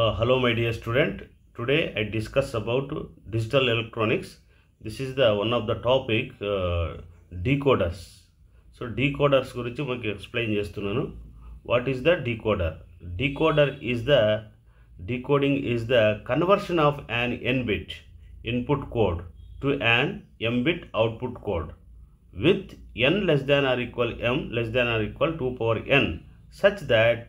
Uh, hello my dear student today i discuss about digital electronics this is the one of the topic uh, decoders so decoders గురించి మీకు explain చేస్తున్నాను what is the decoder decoder is the decoding is the conversion of an n bit input code to an m bit output code with n less than or equal m less than or equal 2 power n such that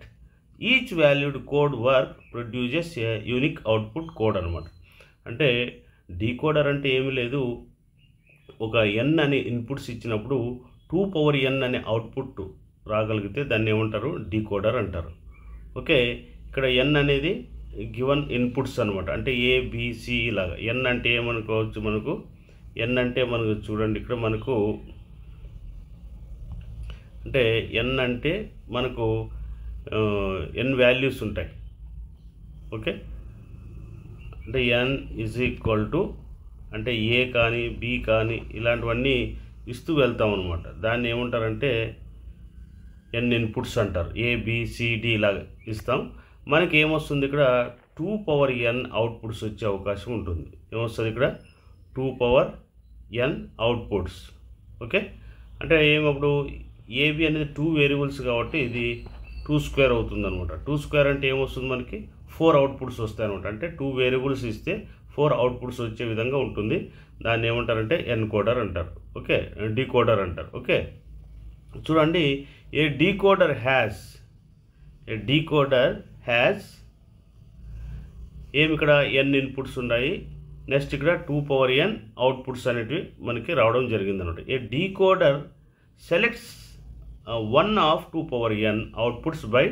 each valued code word produces unique output code అనమాట అంటే decoder అంటే ఏమీ లేదు. ఒక ఎన్ అనే inputs ఇచ్చినప్పుడు two power ఎన్ అనే output రాగలిగితే దాన్ని ఏమంటారు? డీకోడర్ అంటారు. ఓకే ఇక్కడ ఎన్ అనేది గివన్ ఇన్పుట్స్ అనమాట అంటే ఏ బీసీ ఇలాగా. ఎన్ అంటే ఏమనుకోవచ్చు మనకు? ఎన్ అంటే మనకు చూడండి ఇక్కడ మనకు అంటే ఎన్ అంటే మనకు ఎన్ వాల్యూస్ ఉంటాయి. ఓకే అంటే ఎన్ ఈజ్ ఈక్వల్ టు అంటే ఏ కానీ బి కానీ ఇలాంటివన్నీ ఇస్తూ వెళ్తాం అనమాట దాన్ని ఏమంటారంటే ఎన్ ఇన్పుట్స్ అంటారు. ఏ బిసిడి ఇలాగ ఇస్తాం. మనకి ఏమొస్తుంది ఇక్కడ? టూ పవర్ ఎన్ అవుట్పుట్స్ వచ్చే అవకాశం ఉంటుంది. ఏమొస్తుంది ఇక్కడ? Two power n outputs okay అంటే ఏమప్పుడు? ఏబి అనేది టూ వేరియబుల్స్ కాబట్టి ఇది టూ స్క్వేర్ అవుతుంది అనమాట టూ స్క్వేర్ అంటే ఏమొస్తుంది మనకి? ఫోర్ అవుట్పుట్స్ వస్తాయి అనమాట అంటే టూ వేరియబుల్స్ ఇస్తే ఫోర్ అవుట్పుట్స్ వచ్చే విధంగా ఉంటుంది. దాన్ని ఏమంటారంటే ఎన్ కోడర్ అంటారు. ఓకే? డీకోడర్ అంటారు. ఓకే? చూడండి. A decoder has a decoder has ఏమి ఇక్కడ ఎన్ ఇన్పుట్స్ ఉన్నాయి? నెక్స్ట్ ఇక్కడ టూ పవర్ ఎన్ అవుట్పుట్స్ అనేటివి మనకి రావడం జరిగింది అనమాట a decoder selects one of two power n outputs by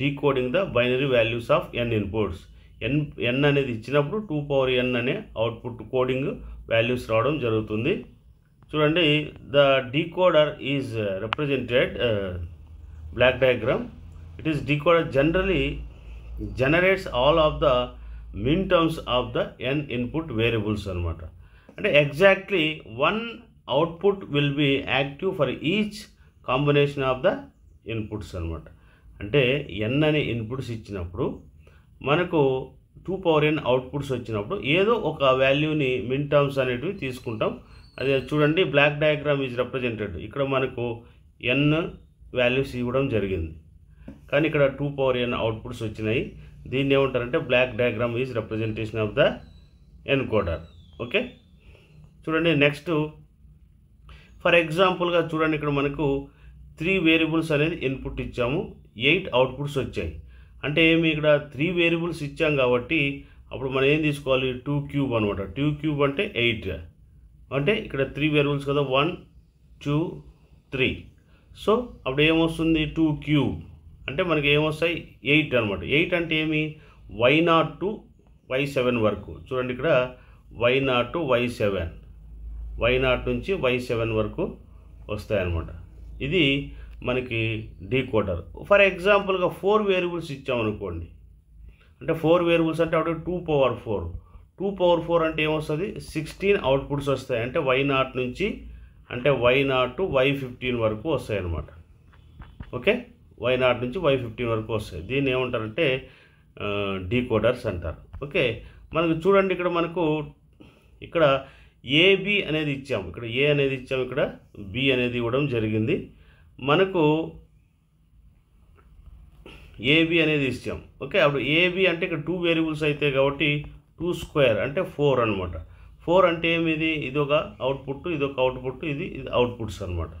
decoding the binary values of n inputs n n అనేది ఇచ్చినప్పుడు టూ పవర్ ఎన్ అనే అవుట్పుట్ కోడింగ్ వాల్యూస్ రావడం జరుగుతుంది. చూడండి the decoder is represented block diagram it is decoder generally generates all of the minterms of the n input variables అనమాట అంటే exactly one output will be active for each combination of the inputs అనమాట అంటే ఎన్ అనే inputs ఇచ్చినప్పుడు మనకు two power n outputs వచ్చినప్పుడు ఏదో ఒక వాల్యూని మిన్ టర్మ్స్ అనేటివి తీసుకుంటాం. అదే చూడండి బ్లాక్ డయాగ్రామ్ ఈజ్ రిప్రజెంటెడ్ ఇక్కడ మనకు ఎన్ వాల్యూస్ ఇవ్వడం జరిగింది. కానీ ఇక్కడ టూ పవర్ ఎన్ అవుట్పుట్స్ వచ్చినాయి. దీన్ని ఏమంటారంటే block diagram is representation of the encoder okay చూడండి నెక్స్ట్ ఫర్ ఎగ్జాంపుల్గా చూడండి ఇక్కడ మనకు త్రీ వేరియబుల్స్ అనేది ఇన్పుట్ ఇచ్చాము ఎయిట్ అవుట్పుట్స్ వచ్చాయి. అంటే ఏమి ఇక్కడ త్రీ వేరియబుల్స్ ఇచ్చాం కాబట్టి అప్పుడు మనం ఏం తీసుకోవాలి? టూ క్యూబ్ అనమాట టూ క్యూబ్ అంటే ఎయిట్. అంటే ఇక్కడ త్రీ వేరియబుల్స్ కదా వన్ టూ త్రీ. సో అప్పుడు ఏమొస్తుంది? Two cube. అంటే మనకి ఏమొస్తాయి? ఎయిట్ అనమాట ఎయిట్ అంటే ఏమి? Y naught to Y seven వరకు. చూడండి ఇక్కడ Y naught to Y seven. Y naught నుంచి వై సెవెన్ వరకు వస్తాయన్నమాట. ఇది మనకి డీకోడర్ ఫర్ ఎగ్జాంపుల్గా ఫోర్ వేరియబుల్స్ ఇచ్చామనుకోండి. అంటే ఫోర్ వేరియబుల్స్ అంటే అప్పుడు two power four two power four అంటే ఏమొస్తుంది? సిక్స్టీన్ అవుట్పుట్స్ వస్తాయి. అంటే వై నాట్ నుంచి అంటే Y naught to Y fifteen వరకు వస్తాయి అన్నమాట ఓకే వై నాట్ నుంచి వై ఫిఫ్టీన్ వరకు వస్తాయి. దీన్ని ఏమంటారంటే డీకోడర్స్ అంటారు. ఓకే మనకు చూడండి ఇక్కడ మనకు ఇక్కడ ఏబి అనేది ఇచ్చాము. ఇక్కడ ఏ అనేది ఇచ్చాము? ఇక్కడ బి అనేది ఇవ్వడం జరిగింది. మనకు ఏబి అనేది ఇచ్చాం. ఓకే అప్పుడు ఏబి అంటే ఇక్కడ టూ వేరియబుల్స్ అయితే కాబట్టి టూ స్క్వేర్ అంటే ఫోర్ అనమాట ఫోర్ అంటే ఏమిది? ఇది ఒక అవుట్పుట్ ఇది ఒక అవుట్పుట్ ఇది ఇది అవుట్పుట్స్ అనమాట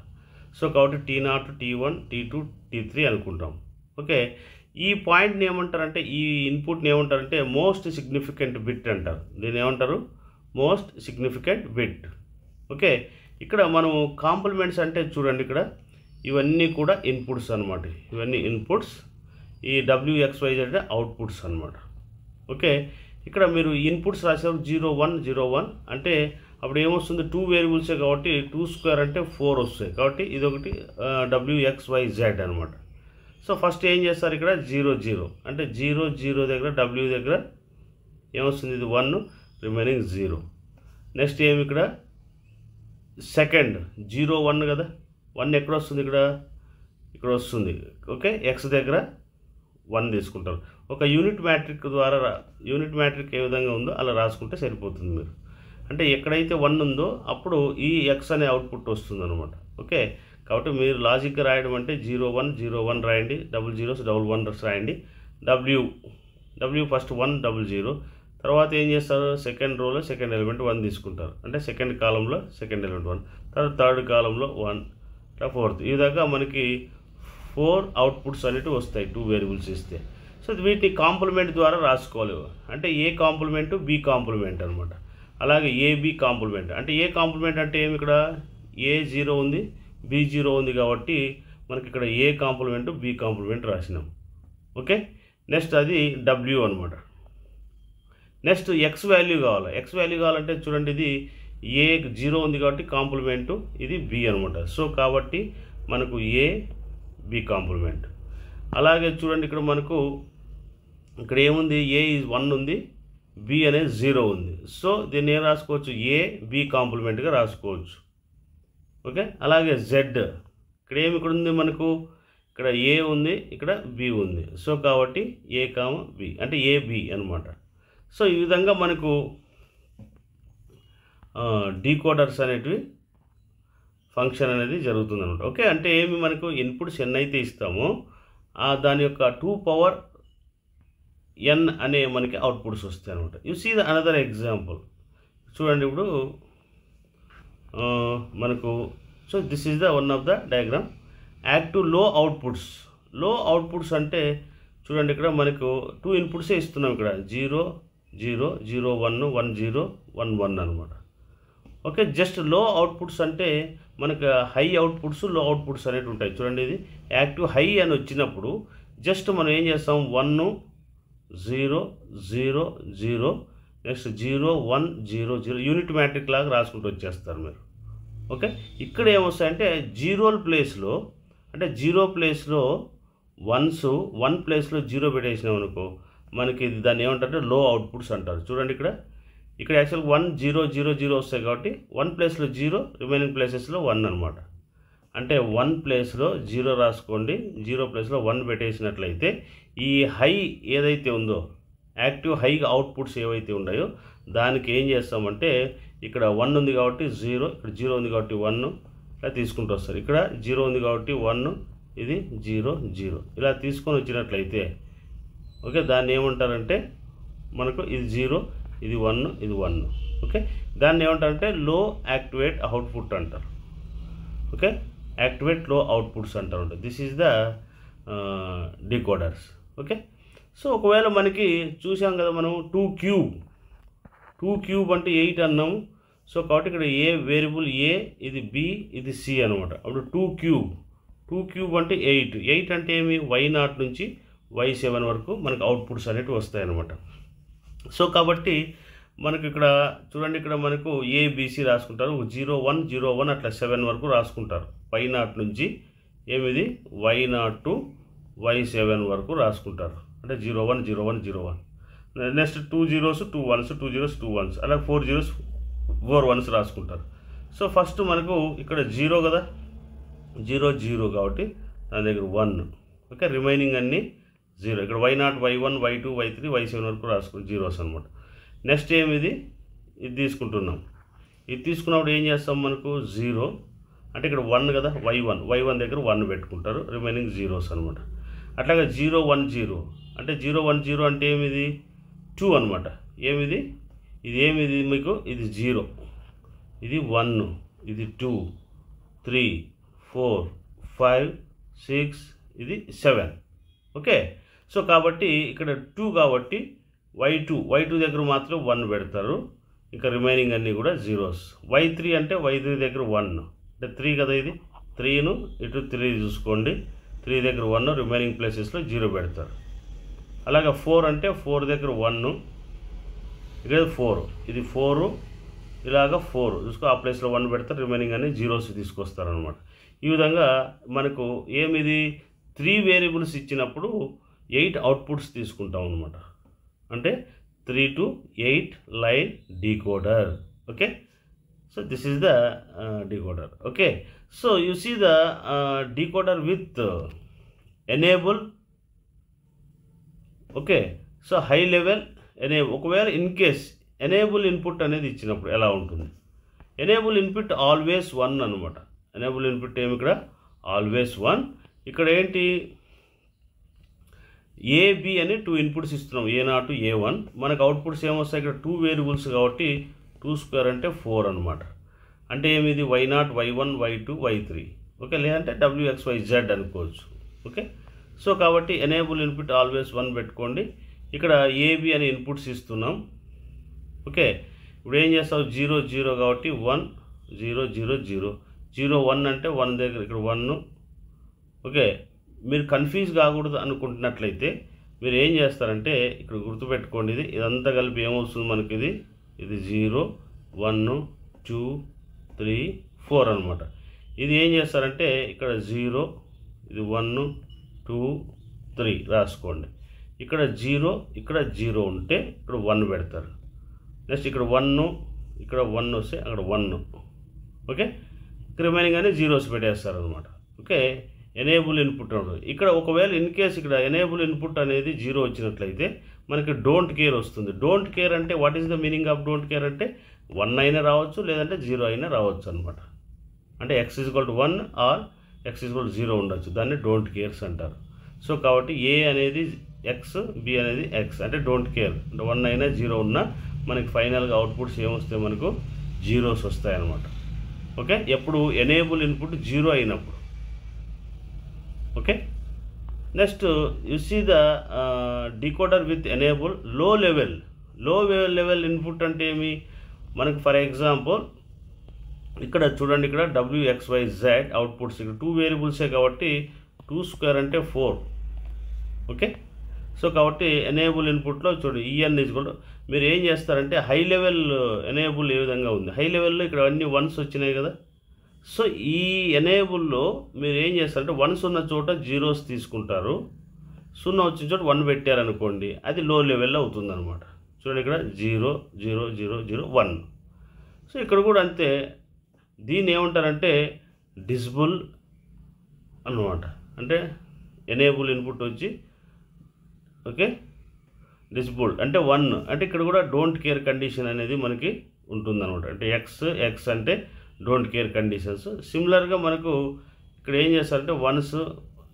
సో కాబట్టి T naught T one T two T three అనుకుంటాం. ఓకే ఈ పాయింట్ని ఏమంటారంటే ఈ ఇన్పుట్ని ఏమంటారంటే మోస్ట్ సిగ్నిఫికెంట్ బిట్ అంటారు. దీన్ని ఏమంటారు? Most significant bit okay? ఇక్కడ మనము కాంప్లిమెంట్స్ అంటే చూడండి ఇక్కడ. ఇవన్నీ కూడా ఇన్పుట్స్ అనమాట ఇవన్నీ ఇన్పుట్స్. ఈ డబ్ల్యూఎక్స్వైజ్ అంటే అవుట్పుట్స్ అనమాట ఓకే? ఇక్కడ మీరు ఇన్పుట్స్ రాసారు జీరో వన్ జీరో వన్. అంటే అప్పుడు ఏమొస్తుంది? టూ వేరియబుల్సే కాబట్టి టూ స్క్వేర్ అంటే ఫోర్ వస్తాయి. కాబట్టి ఇది ఒకటి డబ్ల్యూఎక్స్వై జెడ్ అనమాట సో ఫస్ట్ ఏం చేస్తారు ఇక్కడ? Zero zero. అంటే జీరో జీరో దగ్గర డబ్ల్యూ దగ్గర ఏమొస్తుంది? ఇది వన్. రిమైనింగ్ జీరో నెక్స్ట్ ఏమి ఇక్కడ? సెకండ్ జీరో వన్ కదా? వన్ ఎక్కడ వస్తుంది ఇక్కడ? ఇక్కడ వస్తుంది. ఓకే ఎక్స్ దగ్గర వన్ తీసుకుంటారు. ఒక యూనిట్ మ్యాట్రిక్ ద్వారా యూనిట్ మ్యాట్రిక్ ఏ విధంగా ఉందో అలా రాసుకుంటే సరిపోతుంది మీరు. అంటే ఎక్కడైతే వన్ ఉందో అప్పుడు ఈ ఎక్స్ అనే అవుట్పుట్ వస్తుంది అనమాట ఓకే కాబట్టి మీరు లాజిక్గా రాయడం అంటే జీరో వన్ జీరో వన్ రాయండి. డబుల్ జీరోస్ డబుల్ వన్ రాయండి. W W first one double zero తర్వాత ఏం చేస్తారు? సెకండ్ రోలో సెకండ్ ఎలిమెంట్ వన్ తీసుకుంటారు. అంటే సెకండ్ కాలంలో సెకండ్ ఎలిమెంట్ వన్ తర్వాత థర్డ్ కాలంలో వన్ ఫోర్త్ ఈ విధంగా మనకి ఫోర్ అవుట్పుట్స్ అనేటివి వస్తాయి టూ వేరియబుల్స్ ఇస్తే. సో వీటిని కాంప్లిమెంట్ ద్వారా రాసుకోలేవు అంటే ఏ కాంప్లిమెంట్ బి కాంప్లిమెంట్ అనమాట అలాగే ఏబి కాంప్లిమెంట్ అంటే ఏ కాంప్లిమెంట్ అంటే ఏమి ఇక్కడ? ఏ జీరో ఉంది బి జీరో ఉంది కాబట్టి మనకి ఇక్కడ ఏ కాంప్లిమెంట్ బి కాంప్లిమెంట్ రాసినాం. ఓకే నెక్స్ట్ అది డబ్ల్యూ అనమాట నెక్స్ట్ ఎక్స్ వాల్యూ కావాలి. ఎక్స్ వాల్యూ కావాలంటే చూడండి ఇది ఏ జీరో ఉంది కాబట్టి కాంప్లిమెంటు ఇది బి అనమాట సో కాబట్టి మనకు ఏ బి కాంప్లిమెంట్. అలాగే చూడండి ఇక్కడ మనకు ఇక్కడ ఏముంది? ఏ ఈజ్ వన్ ఉంది. బి అనేది జీరో ఉంది. సో దీన్ని ఏం రాసుకోవచ్చు? ఏ బి కాంప్లిమెంట్గా రాసుకోవచ్చు. ఓకే? అలాగే జెడ్ ఇక్కడ ఏమి ఇక్కడ ఉంది మనకు? ఇక్కడ ఏ ఉంది. ఇక్కడ బి ఉంది. సో కాబట్టి ఏ కామ బి అంటే ఏ బి అనమాట సో ఈ విధంగా మనకు డీకోడర్స్ అనేటివి ఫంక్షన్ అనేది జరుగుతుంది అనమాట ఓకే అంటే ఏమి మనకు ఇన్పుట్స్ ఎన్ అయితే ఇస్తామో ఆ దాని యొక్క టూ పవర్ ఎన్ అనే మనకి అవుట్పుట్స్ వస్తాయి అనమాట you see the another example. చూడండి ఇప్పుడు మనకు so this is the one of the diagram. యాక్టివ్లో outputs. Low outputs అంటే చూడండి ఇక్కడ మనకు టూ ఇన్పుట్సే ఇస్తున్నాం ఇక్కడ. Zero zero zero one one zero one one అనమాట. ఓకే జస్ట్లో అవుట్పుట్స్ అంటే మనకు హై అవుట్పుట్స్లో అవుట్పుట్స్ అనేవి ఉంటాయి. చూడండి ఇది. యాక్టివ్ హై అని వచ్చినప్పుడు జస్ట్ మనం ఏం చేస్తాం? One zero zero zero next zero one zero zero unit matrix లాగా రాసుకుంటూ వచ్చేస్తారు మీరు. ఓకే ఇక్కడ ఏమొస్తాయంటే జీరోల ప్లేస్లో అంటే జీరో ప్లేస్లో వన్స్ వన్ ప్లేస్లో జీరో పెట్టేసినాం అనుకో మనకి ఇది దాన్ని ఏమంటారంటే లో అవుట్పుట్స్ అంటారు. చూడండి ఇక్కడ. ఇక్కడ యాక్చువల్గా వన్ జీరో జీరో జీరో వస్తాయి కాబట్టి వన్ ప్లేస్లో జీరో రిమైనింగ్ ప్లేసెస్లో వన్ అనమాట అంటే వన్ ప్లేస్లో జీరో రాసుకోండి. జీరో ప్లేస్లో వన్ పెట్టేసినట్లయితే ఈ హై ఏదైతే ఉందో యాక్టివ్ హై అవుట్పుట్స్ ఏవైతే ఉన్నాయో దానికి ఏం చేస్తామంటే ఇక్కడ వన్ ఉంది కాబట్టి జీరో ఇక్కడ జీరో ఉంది కాబట్టి వన్ ఇలా తీసుకుంటూ వస్తారు. ఇక్కడ జీరో ఉంది కాబట్టి వన్ ఇది జీరో జీరో ఇలా తీసుకొని వచ్చినట్లయితే ఓకే దాన్ని ఏమంటారంటే మనకు ఇది జీరో ఇది వన్ ఇది వన్. ఓకే దాన్ని ఏమంటారంటే లో యాక్టివేట్ అవుట్పుట్ అంటారు. ఓకే యాక్టివేట్లో అవుట్పుట్స్ అంటారు. This is the decoders okay so ఒకవేళ మనకి చూసాం కదా మనం టూ క్యూబ్ టూ క్యూబ్ అంటే ఎయిట్ అన్నాము సో కాబట్టి ఇక్కడ ఏ వేరియబుల్ ఏ ఇది బి ఇది సి అనమాట అప్పుడు టూ క్యూబ్ టూ క్యూబ్ అంటే ఎయిట్ ఎయిట్ అంటే ఏమి? వై నాట్ నుంచి వై సెవెన్ వరకు మనకు అవుట్పుట్స్ అనేవి వస్తాయి అనమాట సో కాబట్టి మనకి ఇక్కడ చూడండి ఇక్కడ మనకు ఏబిసి రాసుకుంటారు. జీరో వన్ జీరో వన్ అట్లా సెవెన్ వరకు రాసుకుంటారు. వై నాట్ నుంచి ఏమిది? Y naught to Y seven వరకు రాసుకుంటారు. అంటే zero one zero one zero one next two zeros two ones two zeros two ones అలాగే ఫోర్ జీరోస్ ఫోర్ వన్స్ రాసుకుంటారు. సో ఫస్ట్ మనకు ఇక్కడ జీరో కదా? జీరో జీరో కాబట్టి దాని దగ్గర వన్ ఓకే రిమైనింగ్ అన్నీ జీరో. ఇక్కడ Y naught Y one Y two Y three Y seven వరకు రాసుకుని జీరోస్ అనమాట నెక్స్ట్ ఏమిది? ఇది తీసుకుంటున్నాం. ఇది తీసుకున్నప్పుడు ఏం చేస్తాం మనకు? జీరో. అంటే ఇక్కడ వన్ కదా వై వన్. వై వన్ దగ్గర వన్ పెట్టుకుంటారు. రిమైనింగ్ జీరోస్ అనమాట అట్లాగే జీరో వన్ జీరో. అంటే జీరో వన్ జీరో అంటే ఏమిది? టూ అనమాట ఏమిది? ఇది ఏమిది మీకు? ఇది జీరో. ఇది వన్ ఇది two three four five six ఇది సెవెన్. ఓకే? సో కాబట్టి ఇక్కడ టూ కాబట్టి వై టూ వై టూ దగ్గర మాత్రం వన్ పెడతారు. ఇంకా రిమైనింగ్ అన్నీ కూడా జీరోస్ వై త్రీ అంటే వై త్రీ దగ్గర వన్ అంటే త్రీ కదా ఇది? త్రీను ఇటు త్రీ చూసుకోండి. త్రీ దగ్గర వన్ రిమైనింగ్ ప్లేసెస్లో జీరో పెడతారు. అలాగే ఫోర్ అంటే ఫోర్ దగ్గర వన్ ఇక్కడ ఫోర్ ఇది ఫోరు ఇలాగ ఫోర్ చూసుకో ఆ ప్లేస్లో వన్ పెడతారు రిమైనింగ్ అన్ని జీరోస్ తీసుకొస్తారనమాట ఈ విధంగా మనకు ఏమిది? త్రీ వేరియబుల్స్ ఇచ్చినప్పుడు ఎయిట్ అవుట్పుట్స్ తీసుకుంటాం అనమాట అంటే three to eight line decoder. Okay? So this is the decoder. Okay? So you see the decoder with enable. Okay? So high level ఎనే ఒకవేళ ఇన్ కేస్ ఎనేబుల్ ఇన్పుట్ అనేది ఇచ్చినప్పుడు ఎలా ఉంటుంది? Enable input always one అనమాట enable input ఏమి ఇక్కడ? Always one. ఇక్కడ ఏంటి? ఏబి అని టూ ఇన్పుట్స్ ఇస్తున్నాం. ఏ నాట్ ఏ వన్ మనకు అవుట్పుట్స్ ఏమొస్తాయి ఇక్కడ టూ వేరియబుల్స్ కాబట్టి టూ స్క్వేర్ అంటే ఫోర్ అనమాట అంటే ఏమిది? Y naught Y one Y two Y three okay లేదంటే డబ్ల్యూఎక్స్ వై జెడ్ అనుకోవచ్చు. ఓకే సో కాబట్టి ఎనేబుల్ ఇన్పుట్ ఆల్వేస్ వన్ పెట్టుకోండి. ఇక్కడ ఏబి అని ఇన్పుట్స్ ఇస్తున్నాం. ఓకే ఇప్పుడు ఏం చేస్తావు? జీరో జీరో కాబట్టి one zero zero zero zero one అంటే వన్ దగ్గర ఇక్కడ వన్ ఓకే మీరు కన్ఫ్యూజ్ కాకూడదు అనుకుంటున్నట్లయితే మీరు ఏం చేస్తారంటే ఇక్కడ గుర్తుపెట్టుకోండి ఇది ఇదంతా కలిపి ఏమవుతుంది మనకి ఇది ఇది zero one two three four అనమాట ఇది ఏం చేస్తారంటే ఇక్కడ జీరో ఇది వన్ టూ త్రీ రాసుకోండి. ఇక్కడ జీరో ఇక్కడ జీరో ఉంటే ఇక్కడ వన్ పెడతారు. నెక్స్ట్ ఇక్కడ వన్ ఇక్కడ వన్ వస్తే అక్కడ వన్. ఓకే? రిమైనింగ్ అని జీరోస్ పెట్టేస్తారు అనమాట ఓకే? ఎనేబుల్ ఇన్పుట్ ఉంటుంది ఇక్కడ ఒకవేళ ఇన్ కేస్ ఇక్కడ ఎనేబుల్ ఇన్పుట్ అనేది జీరో వచ్చినట్లయితే మనకి డోంట్ కేర్ వస్తుంది. డోంట్ కేర్ అంటే what is the meaning of don't care అంటే వన్ అయినా రావచ్చు లేదంటే జీరో అయినా రావచ్చు అనమాట అంటే x equal to one or x equal to zero ఉండొచ్చు. దాన్ని డోంట్ కేర్స్ అంటారు. సో కాబట్టి ఏ అనేది ఎక్స్ బి అనేది ఎక్స్. అంటే డోంట్ కేర్. అంటే వన్ అయినా జీరో ఉన్నా మనకి ఫైనల్గా అవుట్పుట్స్ ఏమొస్తాయి? మనకు జీరోస్ వస్తాయి అన్నమాట ఓకే? ఎప్పుడు ఎనేబుల్ ఇన్పుట్ జీరో అయినప్పుడు. Okay next you see the decoder with ఎనేబుల్లో లెవెల్లో లెవెల్ ఇన్పుట్ అంటే ఏమి? మనకి ఫర్ ఎగ్జాంపుల్ ఇక్కడ చూడండి ఇక్కడ W X Y Z outputs ఇక్కడ టూ వేరియబుల్సే కాబట్టి టూ స్క్వేర్ అంటే ఫోర్ ఓకే సో కాబట్టి ఎనేబుల్ ఇన్పుట్లో చూడండి ఈఎన్ ఇస్ కూడా మీరు ఏం చేస్తారంటే హై లెవెల్ ఎనేబుల్ ఏ విధంగా ఉంది? హై లెవెల్లో ఇక్కడ అన్ని వన్స్ వచ్చినాయి కదా? సో ఈ ఎనేబుల్లో మీరు ఏం చేస్తారంటే వన్స్ ఉన్న చోట జీరోస్ తీసుకుంటారు. సున్నా వచ్చిన చోట వన్ పెట్టారనుకోండి అది లో లెవెల్లో అవుతుందనమాట చూడండి ఇక్కడ zero zero zero zero one. So ఇక్కడ కూడా అంతే. దీన్ని ఏమంటారంటే డిస్బుల్ అన్నమాట. అంటే ఎనేబుల్ ఇన్పుట్ వచ్చి ఓకే డిజిబుల్డ్ అంటే వన్. అంటే ఇక్కడ కూడా డోంట్ కేర్ కండిషన్ అనేది మనకి ఉంటుందన్నమాట. అంటే ఎక్స్ ఎక్స్ అంటే డోంట్ కేర్ కండిషన్స్. సిమిలర్గా మనకు ఇక్కడ ఏం చేస్తారంటే వన్స్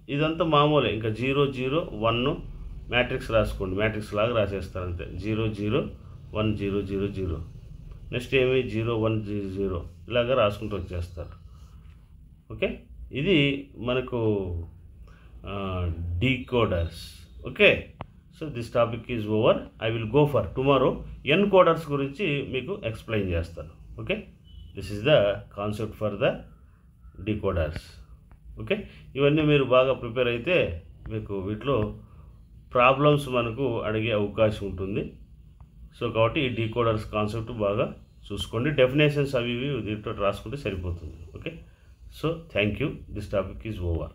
ఇదంతా మామూలే. ఇంకా జీరో జీరో వన్ మ్యాట్రిక్స్ రాసుకోండి. మ్యాట్రిక్స్ లాగా రాసేస్తారు అంతే. Zero zero one zero zero zero. Next ఏమి? Zero one zero zero. ఇలాగా రాసుకుంటూ వచ్చేస్తారు. ఓకే? ఇది మనకు decoders okay? So this topic is over I will go for tomorrow encoders గురించి మీకు ఎక్స్ప్లెయిన్ చేస్తాను. Okay? This is the concept for the decoders okay ఇవన్నీ మీరు బాగా ప్రిపేర్ అయితే మీకు వీటిలో ప్రాబ్లమ్స్ మనకు అడిగే అవకాశం ఉంటుంది. సో కాబట్టి ఈ డీకోడర్స్ కాన్సెప్ట్ బాగా చూసుకోండి. డెఫినేషన్స్ అవి ఇవి దీంట్లో రాసుకుంటే సరిపోతుంది. Okay so thank you this topic is over